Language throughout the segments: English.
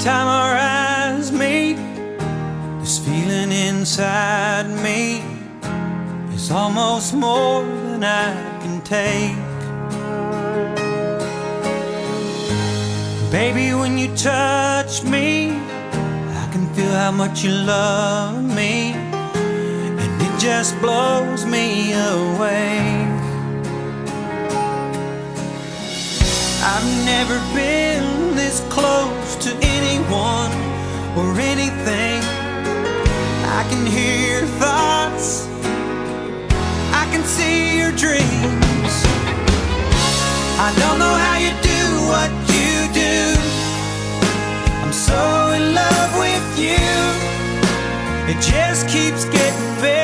time our eyes meet, this feeling inside me is almost more than I can take. Baby, when you touch me, I can feel how much you love me, and it just blows me away. I've never been this close to anyone or anything. I can hear your thoughts, I can see your dreams. I don't know how you do what you do. I'm so in love with you, it just keeps getting better.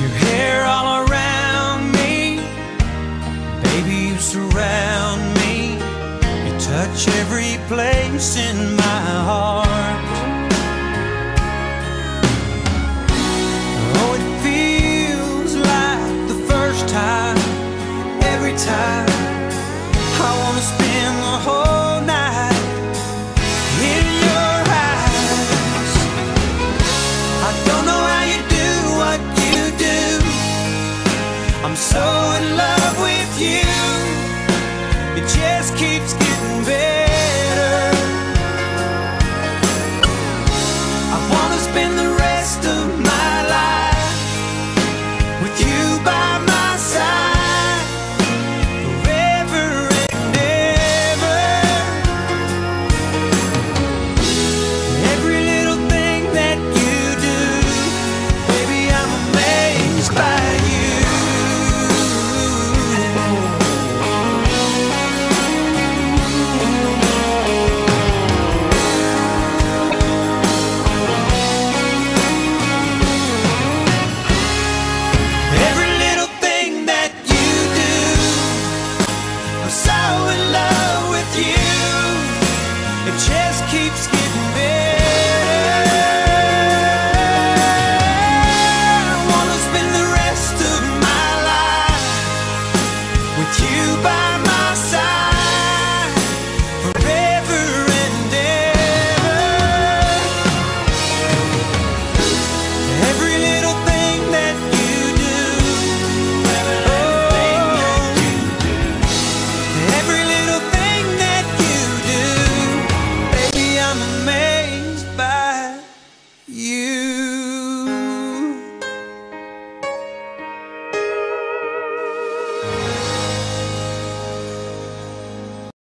Your hair all around me, baby, you surround me. You touch every place in my heart. Oh, it feels like the first time, every time. I wanna spend I'm so in love with you. It just keeps.